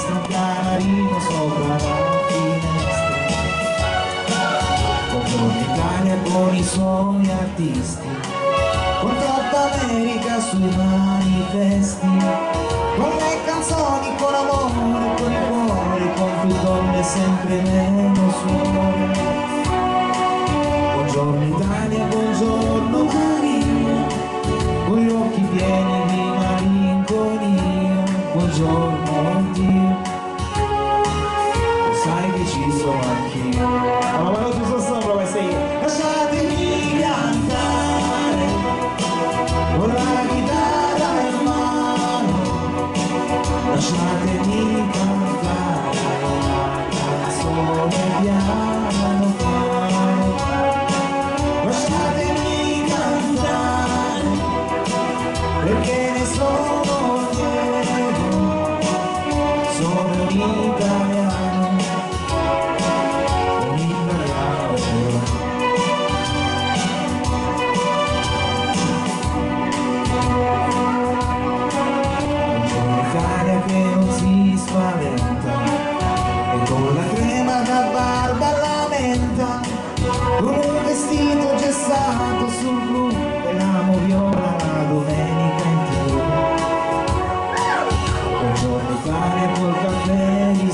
destra Un canarino sopra la finestra. Buongiorno Italia con i suoni artisti. Con troppa America sui manifesti. Con le canzoni, con amore, con il cuore Con più donne sempre meno suore. Buongiorno Italia, buongiorno Maria, perché ne sono fiero, sono un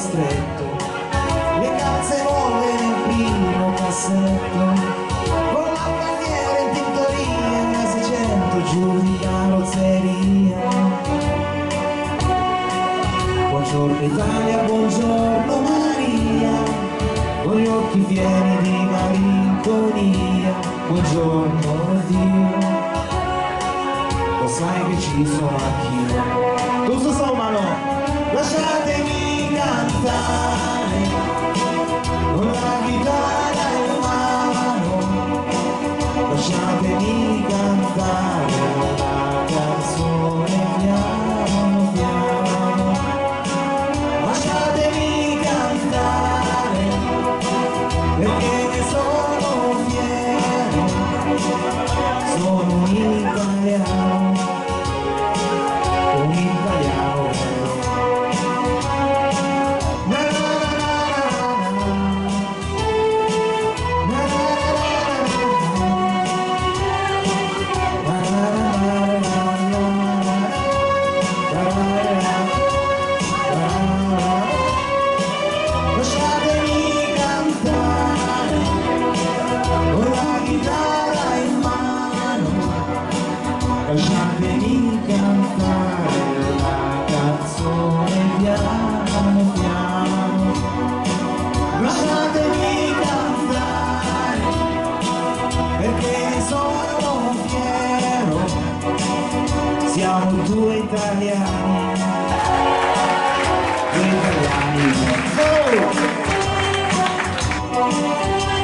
caffè ristretto le calze nuove nel primo cassetto. Con la bandiera in tintoria nel 600 giù di carrozzeria. Buongiorno Italia, buongiorno Maria, con gli occhi pieni di malinconia. Buongiorno Dio, lo sai che ci sono anch'io. Tutto somalo, lasciatemi cantare, con la chitarra lasciatemi cantare la canzone piano piano, lasciatemi cantare perché sono fiero, siamo due italiani, due italiani. Oh.